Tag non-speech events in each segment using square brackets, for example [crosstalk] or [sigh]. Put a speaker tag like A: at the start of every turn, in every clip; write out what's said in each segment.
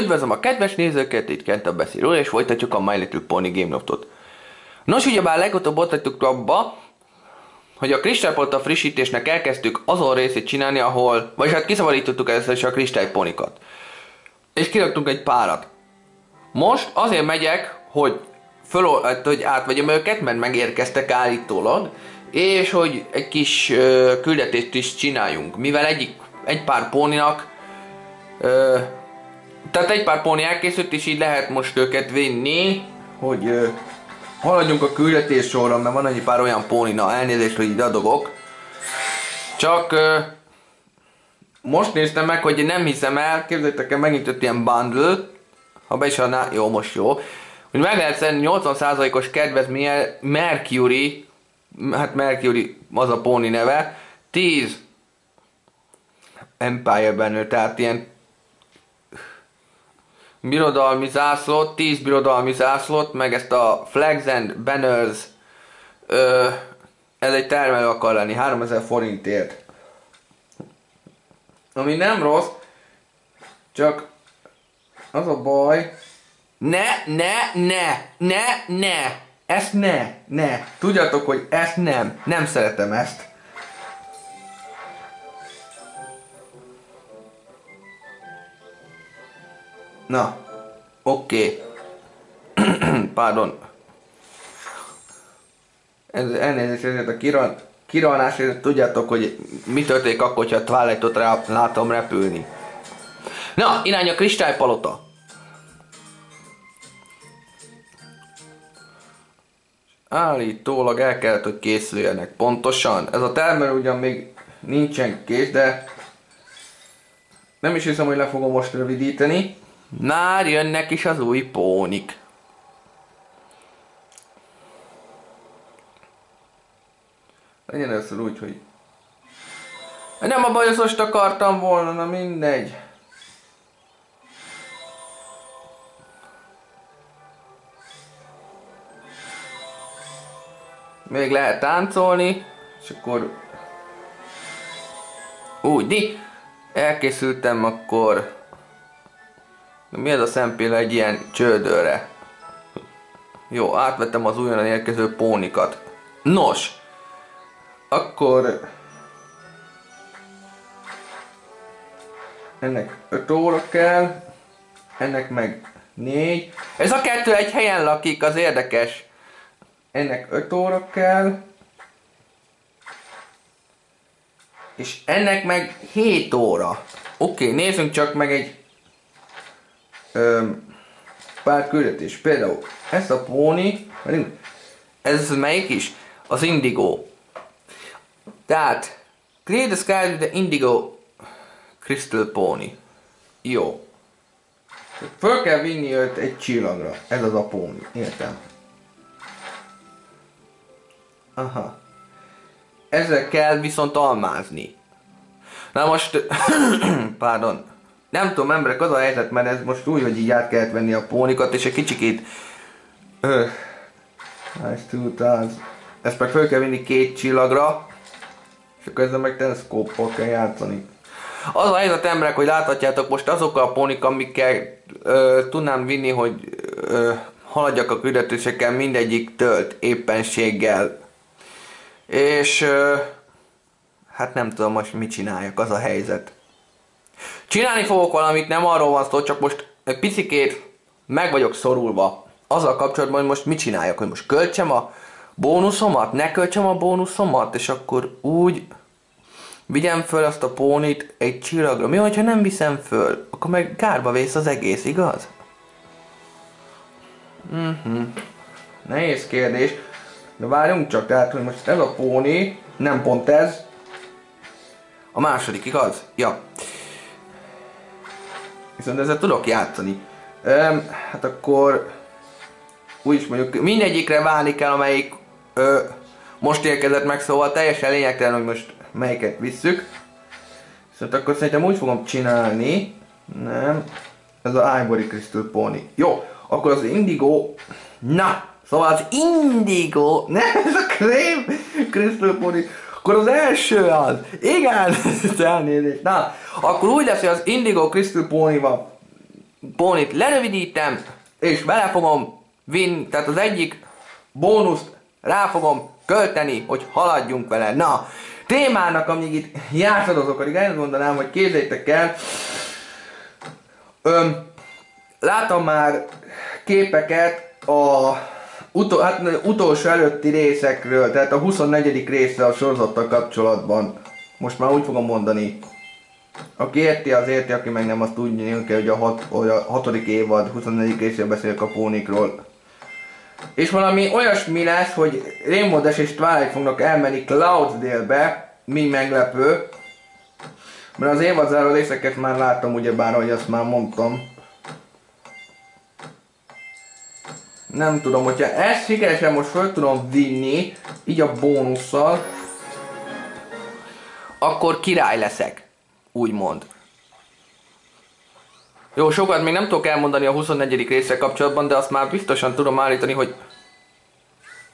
A: Üdvözlöm a kedves nézőket, itt Kent a beszélő, és folytatjuk a My Little Pony Game Loftot. Nos, ugyebár legutóbb ott hagytuk abba, hogy a kristálypolta frissítésnek elkezdtük azon részét csinálni, ahol, vagyis hát kiszabadítottuk először is a kristályponikat. És kiraktunk egy párat. Most azért megyek, hogy, föl, hát, hogy átvegyem őket, mert megérkeztek állítólag, és hogy egy kis ö, küldetést is csináljunk, mivel egyik, egy pár póninak tehát egy pár póni elkészült, és így lehet most őket vinni, hogy ö, haladjunk a küldetés sorra, mert van egy pár olyan póni, na elnézést, hogy így adogok. Csak ö, most néztem meg, hogy nem hiszem el, képzeljétek el, megint jött ilyen bundle, ha be is adná, jó, most jó, hogy meg lehet szenni 80%-os kedvezménye Mercury, hát Mercury az a póni neve, 10 Empire Banner, tehát ilyen birodalmi zászlót, 10 birodalmi zászlót, meg ezt a Flags and Banners, ö, ez egy termelő akar lenni, 3000 forintért. Ami nem rossz, csak az a baj, ne, ne, ne, ne, ne, ezt ne, ne. Tudjátok, hogy ezt nem, nem szeretem ezt. Na, oké. Okay. [clears throat] Pardon. Ez elnézést ezért a kiran, kiranásért tudjátok, hogy mi történik akkor, hogyha Twilightot rá, látom repülni. Na, irány a kristálypalota. Állítólag el kellett, hogy készüljenek. Pontosan. Ez a termelő ugyan még nincsen kész, de nem is hiszem, hogy le fogom most rövidíteni. Már jönnek is az új pónik. Legyen először úgy, hogy... Nem a bajoszost akartam volna, na mindegy. Még lehet táncolni, és akkor... Úgy. Elkészültem akkor... Mi ez a szempilla egy ilyen csődőre? Jó, átvettem az újonnan érkező pónikat. Nos, akkor... Ennek 5 óra kell, ennek meg 4. Ez a kettő egy helyen lakik, az érdekes. Ennek 5 óra kell. És ennek meg 7 óra. Oké, okay, nézzünk csak meg egy pár küldetés. Például ezt a póni, ez melyik is? Az Indigo. Tehát, clear the sky with the Indigo Crystal Pony. Jó. Föl kell vinni őt egy csillagra. Ez az a póni. Értem. Aha. Ezzel kell viszont almázni. Na most, [coughs] pardon, nem tudom emberek, az a helyzet, mert ez most úgy, hogy így át kellett venni a pónikat, és egy kicsikét... Öh, nice two Ezt meg föl kell vinni két csillagra, és akkor ezzel meg teleszkóppal kell játszani. Az a helyzet emberek, hogy láthatjátok most azok a pónik, amikkel ö, tudnám vinni, hogy ö, haladjak a küldetésekkel, mindegyik tölt éppenséggel. És ö, hát nem tudom most mit csináljak, az a helyzet. Csinálni fogok valamit, nem arról van szó, csak most egy picikét meg vagyok szorulva. Azzal kapcsolatban, hogy most mit csináljak, hogy most költsem a bónuszomat, ne költsem a bónuszomat, és akkor úgy vigyem föl azt a pónit egy csillagra. Mi, hogyha nem viszem föl? Akkor meg kárba vész az egész, igaz? Mhm. Nehéz kérdés. De várjunk csak, tehát, hogy most ez a póni, nem pont ez. A második, igaz? Ja. Viszont ezzel tudok játszani. Öm, hát akkor úgy is mondjuk mindegyikre válni kell, amelyik ö, most érkezett meg, szóval teljesen lényegtelen, hogy most melyiket visszük. Viszont akkor szerintem úgy fogom csinálni. Nem. Ez az Ivory Crystal Pony. Jó, akkor az Indigo. Na, szóval az Indigo. [laughs] Nem, ez a Creme Crystal Pony. Akkor az első az. Igen, [laughs] elnézést. Na, akkor úgy lesz, hogy az Indigo Crystal Pony van. pónit lerövidítem, és bele fogom vinni, tehát az egyik bónuszt rá fogom költeni, hogy haladjunk vele. Na, témának, amíg itt játszadozok, addig mondanám, hogy képzeljétek el, öm, látom már képeket a utol, hát, utolsó előtti részekről, tehát a 24. része a sorozattal kapcsolatban. Most már úgy fogom mondani. Aki érti, az érti, aki meg nem, azt tudni kell, hogy a, hat, hogy a hatodik évad 24. részében beszélek a pónikról. És valami olyasmi lesz, hogy Dash és Twilight fognak elmenni Cloudsdale-be, mi meglepő. Mert az évadzáró részeket már láttam, ugyebár, ahogy azt már mondtam. Nem tudom, hogyha ezt sikeresen most föl tudom vinni, így a bónusszal, akkor király leszek, úgymond. Jó, sokat még nem tudok elmondani a 24. része kapcsolatban, de azt már biztosan tudom állítani, hogy...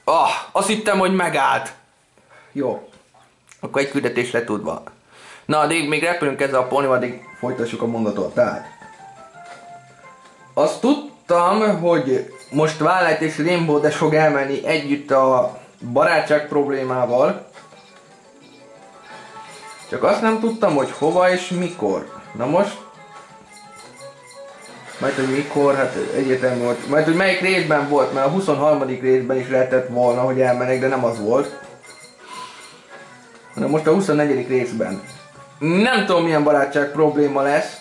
A: Ah, azt hittem, hogy megállt. Jó. Akkor egy küldetés letudva. Na, addig még repülünk ezzel a ponival, addig folytassuk a mondatot. Tehát. Azt tudtam, hogy most Twilight és Rainbow de fog elmenni együtt a barátság problémával. Csak azt nem tudtam, hogy hova és mikor. Na most majd hogy mikor, hát egyértelmű volt. Majd hogy melyik részben volt, mert a 23. részben is lehetett volna, hogy elmenek, de nem az volt. Hanem most a 24. részben. Nem tudom milyen barátság probléma lesz.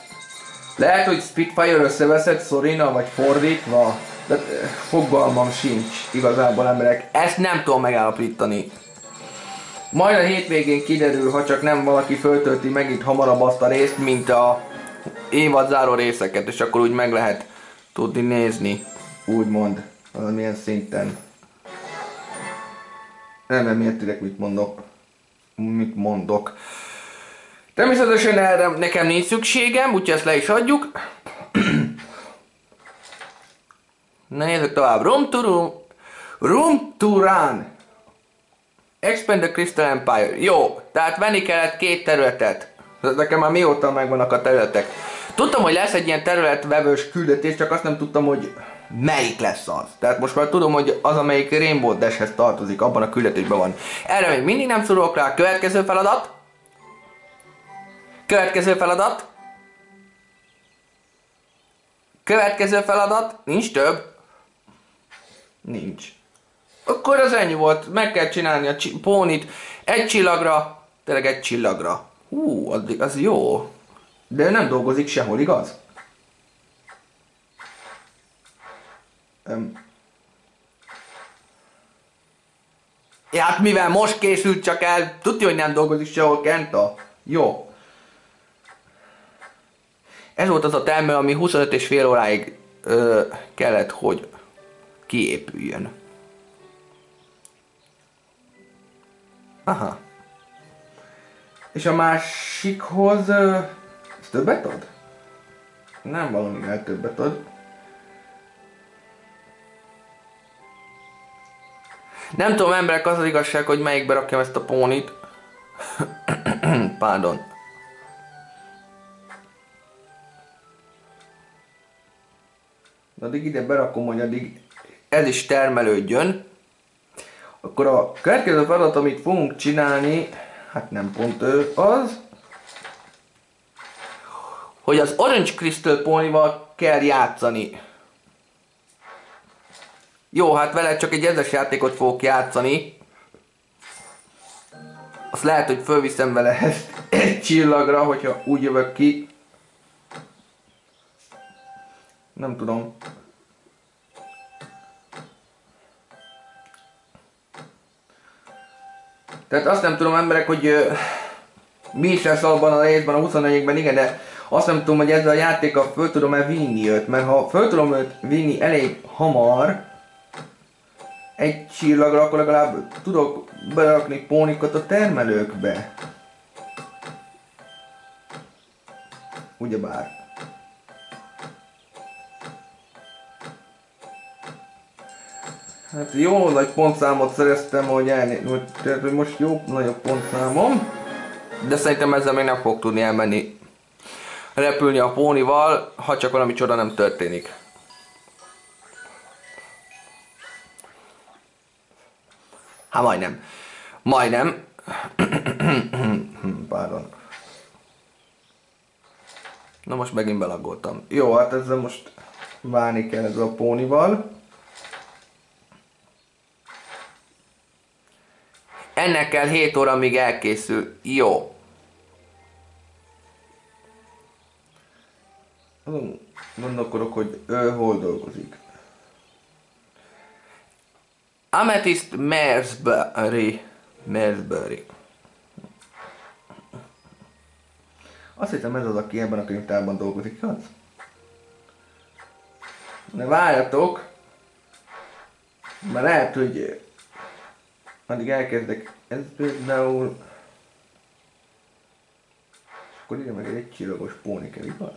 A: Lehet, hogy Spitfire összeveszett Sorina, vagy fordítva. De eh, fogalmam sincs igazából emberek. Ezt nem tudom megállapítani. Majd a hétvégén kiderül, ha csak nem valaki föltölti megint hamarabb azt a részt, mint a évad záró részeket, és akkor úgy meg lehet tudni nézni, úgymond, valamilyen szinten. Nem, nem értitek, mit mondok. Mit mondok. Természetesen erre nekem nincs szükségem, úgyhogy ezt le is adjuk. Na nézzük tovább. Room to room. Room to run. Expand the Crystal Empire. Jó, tehát venni kellett két területet. Nekem már mióta megvannak a területek. Tudtam, hogy lesz egy ilyen területvevős küldetés, csak azt nem tudtam, hogy melyik lesz az. Tehát most már tudom, hogy az, amelyik Rainbow Dash-hez tartozik, abban a küldetésben van. Erre még mindig nem szorulok rá. Következő feladat. Következő feladat. Következő feladat. Nincs több. Nincs. Akkor az ennyi volt. Meg kell csinálni a pónit egy csillagra, tényleg egy csillagra. Hú, az, az jó. De ő nem dolgozik sehol, igaz? Um. Ja, hát mivel most készült csak el, tudja, hogy nem dolgozik sehol Kenta. Jó. Ez volt az a termő, ami 25 és fél óráig ö, kellett, hogy kiépüljön. Aha. És a másikhoz... Ö, többet ad? Nem valamivel többet ad. Nem tudom emberek, az az igazság, hogy melyikbe rakjam ezt a pónit. [coughs] Pardon. Addig ide berakom, hogy addig ez is termelődjön. Akkor a következő feladat, amit fogunk csinálni, hát nem pont ő az, hogy az Orange Crystal Ponyval kell játszani. Jó, hát vele csak egy ezes játékot fogok játszani. Azt lehet, hogy fölviszem vele ezt egy csillagra, hogyha úgy jövök ki. Nem tudom. Tehát azt nem tudom emberek, hogy mi is lesz abban a részben, a 24-ben, igen, de azt nem tudom, hogy ezzel a játékkal föl tudom-e vinni őt, mert ha föl tudom őt vinni elég hamar, egy csillagra, akkor legalább tudok berakni pónikat a termelőkbe. Ugyebár. Hát jó nagy pontszámot szereztem, hogy, elné... hogy most jó nagyobb pontszámom. De szerintem ezzel még nem fog tudni elmenni repülni a pónival, ha csak valami csoda nem történik. Hát majdnem. Majdnem. [coughs] Pardon. Na most megint belagoltam. Jó, hát ezzel most válni kell ezzel a pónival. Ennek kell 7 óra, míg elkészül. Jó. Gondolkodok, hogy ő hol dolgozik. Amethyst Mersbury. Mersbury. Azt hiszem ez az, aki ebben a könyvtárban dolgozik, az? Ne várjatok! Mert lehet, hogy addig elkezdek. Ez például... Akkor ide meg egy csillagos póni kell, igaz?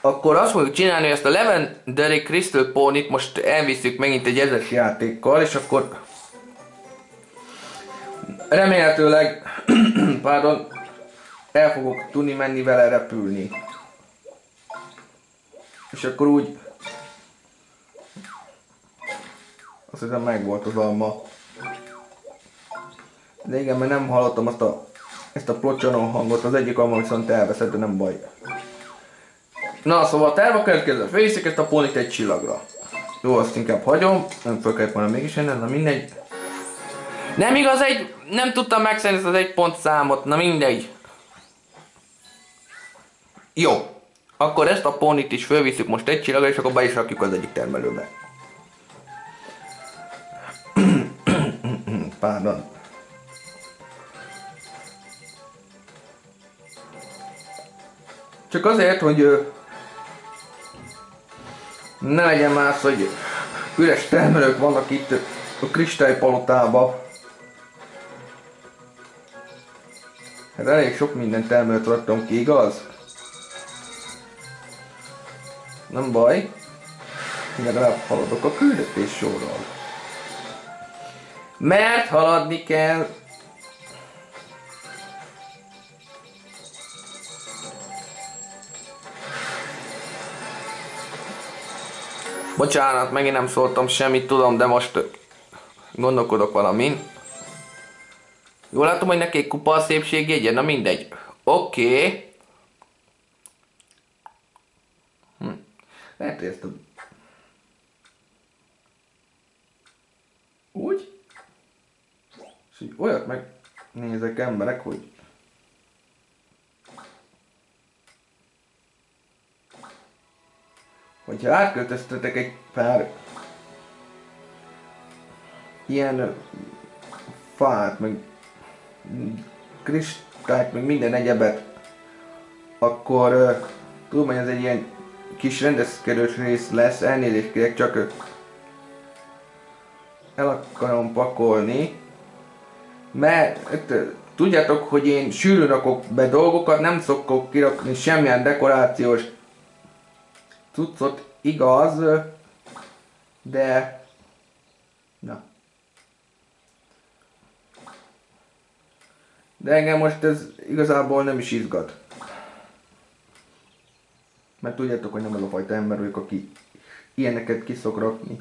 A: Akkor azt fogjuk csinálni, hogy ezt a Legendary Crystal Pónit most elviszük megint egy ezes játékkal, és akkor remélhetőleg, [clears throat] pardon, el fogok tudni menni vele repülni. És akkor úgy... Azt hiszem meg volt az alma. De igen, mert nem hallottam azt a, ezt a plocsanon hangot, az egyik alma viszont elveszett, de nem baj. Na, szóval a terv a következő. Felviszik ezt a pónit egy csillagra. Jó, azt inkább hagyom. Nem föl kellett volna mégis ennek, na mindegy. Nem igaz, egy, nem tudtam megszerni ezt az egy pont számot, na mindegy. Jó. Akkor ezt a pónit is fölviszük most egy csillagra, és akkor be is rakjuk az egyik termelőbe. [clears throat] Pardon. Csak azért, hogy ne legyen más, hogy üres termelők vannak itt a kristálypalotában. Hát elég sok minden termelőt raktam ki, igaz? Nem baj. Legalább haladok a küldetés sorral. Mert haladni kell. Bocsánat, megint nem szóltam semmit, tudom, de most gondolkodok valamin. Jól látom, hogy neki egy kupa a szépségjegye? Na mindegy. Oké. Okay. Lehet, hogy ezt a... Úgy? És így olyat megnézek emberek, hogy hogyha átköltöztetek egy pár ilyen fát, meg kristályt, meg minden egyebet, akkor uh, tudom, hogy ez egy ilyen kis rendezkedős rész lesz, elnézést kérek, csak el akarom pakolni, mert tudjátok, hogy én sűrűn rakok be dolgokat, nem szokok kirakni semmilyen dekorációs cuccot, igaz, de na. De engem most ez igazából nem is izgat. Mert tudjátok, hogy nem az a fajta ember vagyok, aki ilyeneket ki szok rakni.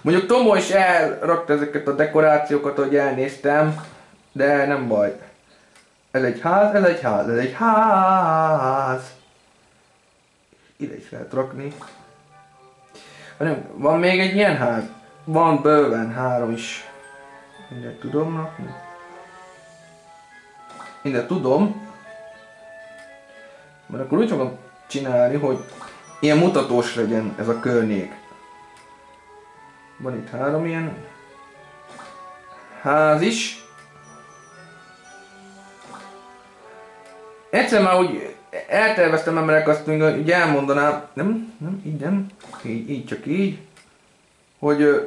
A: Mondjuk Tomo is elrakta ezeket a dekorációkat, hogy elnéztem, de nem baj. Ez egy ház, ez egy ház, ez egy ház. Ide is lehet rakni. Nem, van még egy ilyen ház? Van bőven három is. Mindent tudom rakni. Mindent tudom. Mert akkor úgy fogom csinálni, hogy ilyen mutatós legyen ez a környék. Van itt három ilyen ház is. Egyszer már úgy elterveztem emberek azt még, hogy elmondanám, nem, nem, így nem, így, így csak így, hogy ö,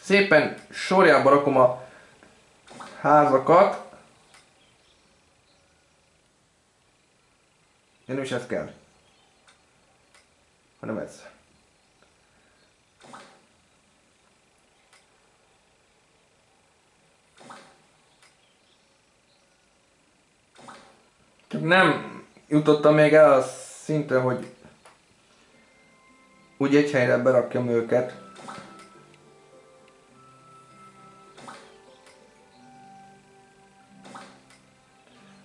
A: szépen sorjába rakom a házakat. Én is ezt kell hanem ez. Nem jutottam még el a szintre, hogy úgy egy helyre berakjam őket.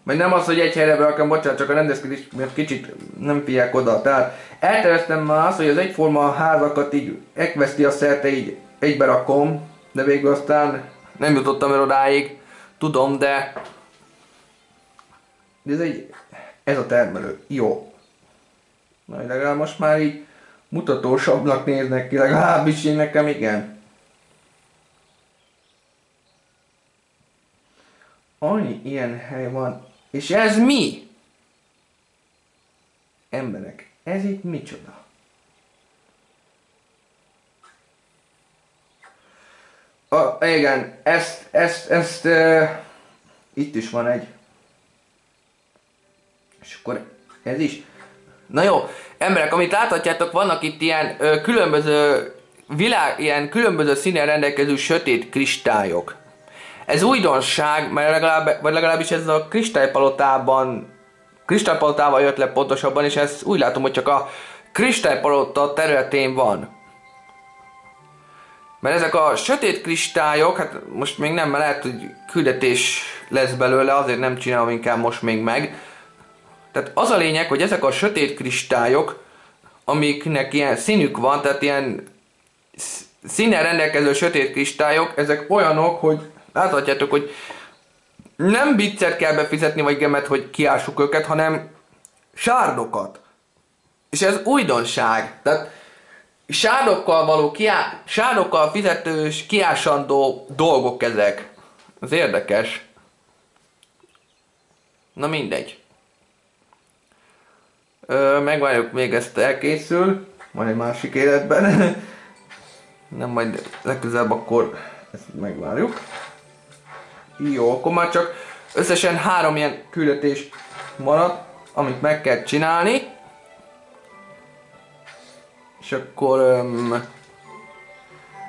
A: Vagy nem az, hogy egy helyre berakjam, bocsánat, csak a rendezkedés mert kicsit nem figyelek oda. Tehát elterveztem már azt, hogy az egyforma házakat így a szerte így egybe rakom, de végül aztán nem jutottam el odáig, tudom, de... De ez egy... Ez a termelő. Jó. Na, legalább most már így mutatósabbnak néznek ki, legalábbis én nekem igen. Annyi ilyen hely van. És ez mi? Emberek, ez itt micsoda? A, igen, ezt, ezt, ezt, uh, itt is van egy. És akkor ez is. Na jó, emberek, amit láthatjátok, vannak itt ilyen ö, különböző világ, ilyen különböző színen rendelkező sötét kristályok. Ez újdonság, mert legalább, vagy legalábbis ez a kristálypalotában, kristálypalotával jött le pontosabban, és ez úgy látom, hogy csak a kristálypalota területén van. Mert ezek a sötét kristályok, hát most még nem, mert lehet, hogy küldetés lesz belőle, azért nem csinálom inkább most még meg. Tehát az a lényeg, hogy ezek a sötét kristályok, amiknek ilyen színük van, tehát ilyen színen rendelkező sötét kristályok, ezek olyanok, hogy láthatjátok, hogy nem biccet kell befizetni, vagy gemet, hogy kiássuk őket, hanem sárdokat. És ez újdonság. Tehát sárokkal való, kiá, sárokkal fizetős, kiásandó dolgok ezek. Az érdekes. Na mindegy. Megvárjuk még ezt elkészül, majd egy másik életben. [laughs] Nem majd legközelebb akkor ezt megvárjuk. Jó, akkor már csak összesen három ilyen küldetés maradt, amit meg kell csinálni. És akkor um,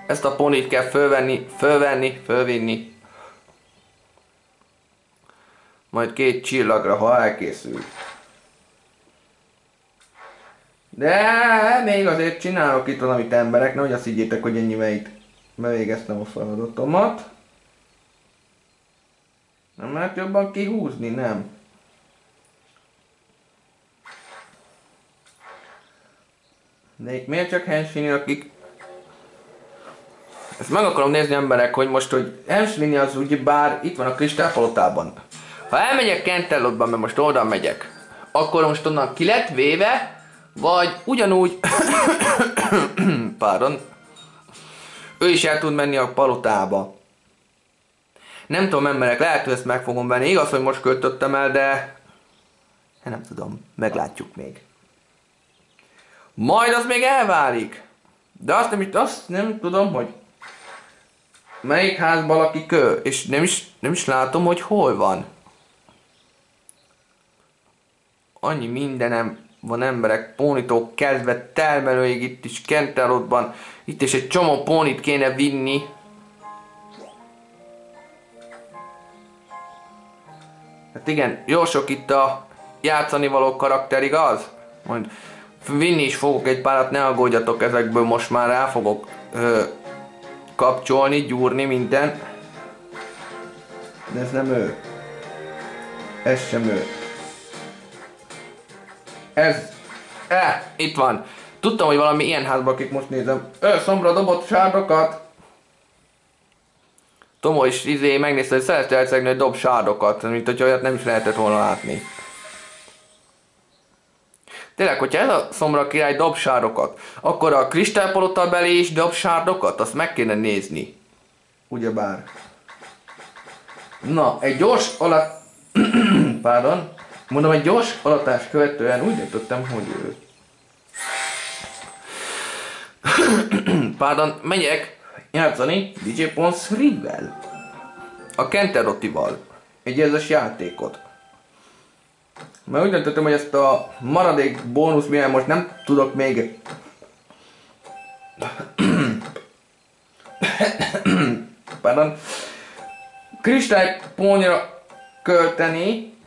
A: ezt a ponit kell fölvenni, fölvenni, fölvinni. Majd két csillagra, ha elkészül. De még azért csinálok itt valamit emberek, nehogy azt higgyétek, hogy ennyivel itt bevégeztem a feladatomat. Nem lehet jobban kihúzni, nem? De itt miért csak Henslini, akik... Ezt meg akarom nézni emberek, hogy most, hogy Henslini az úgy bár itt van a kristálypalotában. Ha elmegyek Kentellotba, mert most oda megyek, akkor most onnan ki lett véve, vagy ugyanúgy... [coughs] Pardon. Ő is el tud menni a palotába. Nem tudom emberek, lehet, hogy ezt meg fogom venni. Igaz, hogy most költöttem el, de... Nem tudom, meglátjuk még. Majd az még elválik. De azt nem, azt nem tudom, hogy melyik házban lakik ő, és nem is, nem is látom, hogy hol van. Annyi mindenem van emberek, pónitól kezdve termelőig itt is Kentelotban, itt is egy csomó pónit kéne vinni. Hát igen, jó sok itt a játszani való karakter, igaz? Majd vinni is fogok egy párat, ne aggódjatok, ezekből most már rá fogok ö, kapcsolni, gyúrni minden. De ez nem ő. Ez sem ő. Ez. Eh, itt van. Tudtam, hogy valami ilyen házban, akik most nézem. Ő szomra dobott sárdokat. Tomo is izé megnézte, hogy szerette hercegnő, hogy dob sárdokat, mint hogy olyat nem is lehetett volna látni. Tényleg, hogyha ez a szomra király dob sárdokat, akkor a kristálypalota belé is dob sárdokat? Azt meg kéne nézni. Ugyebár. Na, egy gyors alatt... [clears throat] Pardon. Mondom, egy gyors alatás követően úgy döntöttem, hogy. [clears throat] Pardon, megyek játszani DJ Pons Rivel. A Kenterottival. Egy ezes játékot. Mert úgy döntöttem, hogy ezt a maradék bónusz, mivel most nem tudok még [clears throat] pardon, kristálypónyra költeni,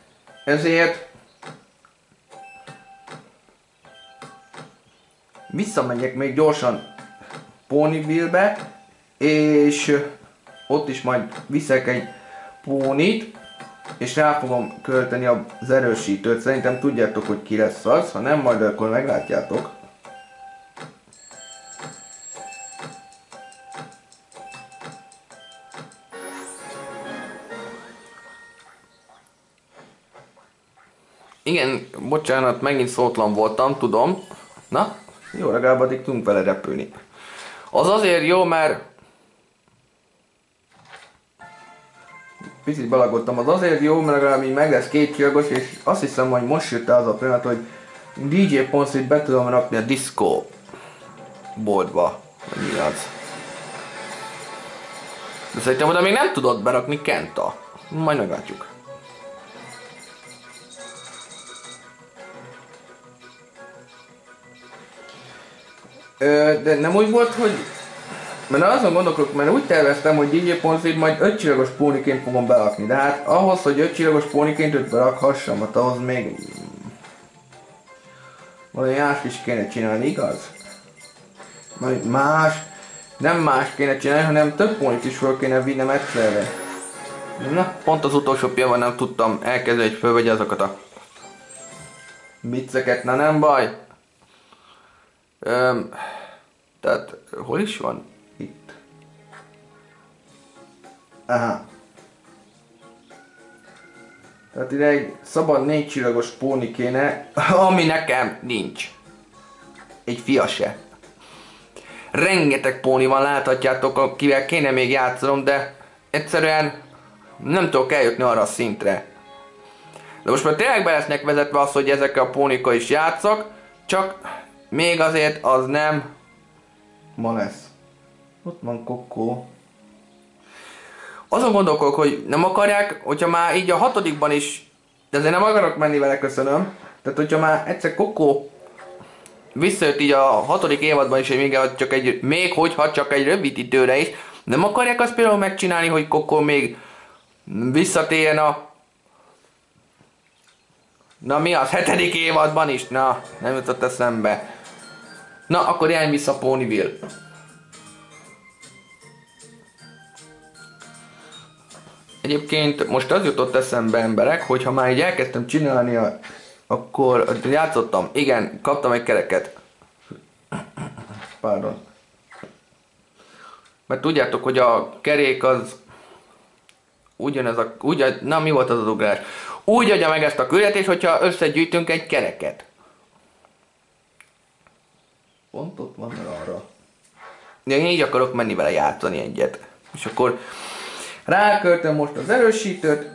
A: ezért visszamegyek még gyorsan Ponyville-be, és ott is majd viszek egy pónit, és rá fogom költeni az erősítőt. Szerintem tudjátok, hogy ki lesz az, ha nem, majd akkor meglátjátok. Bocsánat, megint szótlan voltam, tudom. Na, jó, legalább addig tudunk vele repülni. Az azért jó, mert... Picit balagottam, az azért jó, mert legalább így meg lesz két csillagos, és azt hiszem, hogy most jött el az a pillanat, hogy DJ Ponszit be tudom rakni a disco boltba. Mi az? De szerintem oda még nem tudod berakni Kenta. Majd meglátjuk. Ö, de nem úgy volt, hogy... Mert azon gondolkodok, mert úgy terveztem, hogy DJ Ponzit majd 5 csillagos póniként fogom belakni. De hát ahhoz, hogy 5 csillagos póniként őt belakhassam, hát ahhoz még... Valami más is kéne csinálni, igaz? Majd más... Nem más kéne csinálni, hanem több pónit is fel kéne vinnem egyszerre. Na, pont az utolsó pillanatban nem tudtam elkezdeni, hogy fölvegye azokat a vicceket, na nem baj. Öm, tehát hol is van? Itt. Aha. Tehát ide egy szabad négy csillagos póni kéne, ami nekem nincs. Egy fia se. Rengeteg póni van, láthatjátok, akivel kéne még játszanom, de egyszerűen nem tudok eljutni arra a szintre. De most már tényleg be lesznek vezetve az, hogy ezekkel a pónikkal is játszok, csak még azért az nem ma lesz. Ott van Kokó. Azon gondolkodok, hogy nem akarják, hogyha már így a hatodikban is, de azért nem akarok menni vele, köszönöm. Tehát, hogyha már egyszer Kokó visszajött így a hatodik évadban is, hogy még, csak egy, még hogyha csak egy rövid időre is, nem akarják azt például megcsinálni, hogy Kokó még visszatérjen a Na mi az? Hetedik évadban is? Na, nem jutott eszembe. Na, akkor járj vissza Ponyville. Egyébként most az jutott eszembe emberek, hogy ha már így elkezdtem csinálni, a, akkor játszottam. Igen, kaptam egy kereket. Pardon. Mert tudjátok, hogy a kerék az ugyanez a, ugyan, na mi volt az az ugrás? Úgy adja meg ezt a küldetést, hogyha összegyűjtünk egy kereket. Pont ott van arra. Ja, én így akarok menni vele játszani egyet. És akkor ráköltöm most az erősítőt.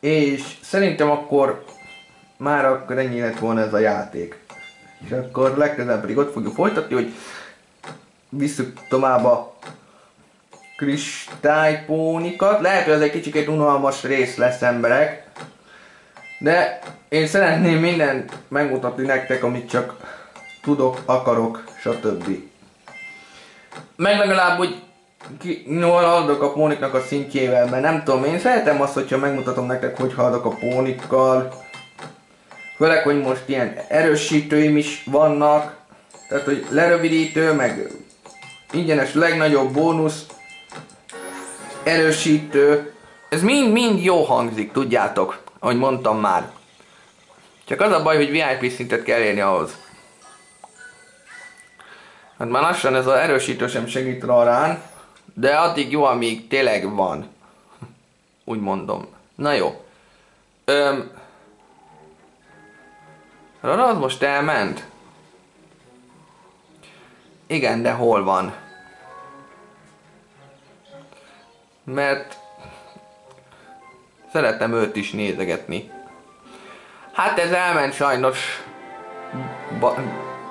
A: És szerintem akkor már akkor ennyi lett volna ez a játék. És akkor legközelebb pedig ott fogjuk folytatni, hogy visszük tovább a kristálypónikat. Lehet, hogy ez egy kicsit unalmas rész lesz emberek. De én szeretném mindent megmutatni nektek, amit csak tudok, akarok, stb. Meg legalább, hogy haladok a póniknak a szintjével, mert nem tudom, én szeretem azt, hogyha megmutatom nektek, hogy haladok a pónikkal. Főleg, hogy most ilyen erősítőim is vannak, tehát, hogy lerövidítő, meg ingyenes legnagyobb bónusz, erősítő, ez mind-mind jó hangzik, tudjátok, ahogy mondtam már. Csak az a baj, hogy VIP szintet kell érni ahhoz. Hát már lassan ez az erősítő sem segít rárán, de addig jó, amíg tényleg van. Úgy mondom. Na jó. Öm... Rara az most elment? Igen, de hol van? Mert szeretem őt is nézegetni. Hát ez elment sajnos. Ba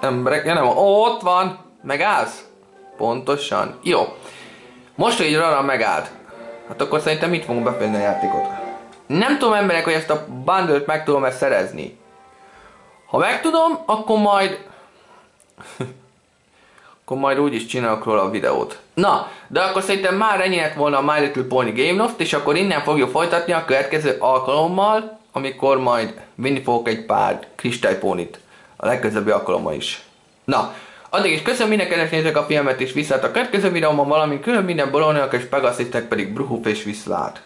A: ja nem, ott van. Megállsz? Pontosan. Jó. Most, hogy Rara megállt, hát akkor szerintem mit fogunk befejezni a játékot. Nem tudom emberek, hogy ezt a bundle meg tudom-e szerezni. Ha meg tudom, akkor majd... [laughs] akkor majd úgy is csinálok róla a videót. Na, de akkor szerintem már ennyi lett volna a My Little Pony Game Loft, és akkor innen fogjuk folytatni a következő alkalommal amikor majd vinni fogok egy pár kristálypónit a legközelebbi alkalommal is. Na, addig is köszönöm mindenkinek nézek a filmet és visszát a következő videóban valami külön minden bolognak és Pegasisztek pedig Bruhuf és viszlát.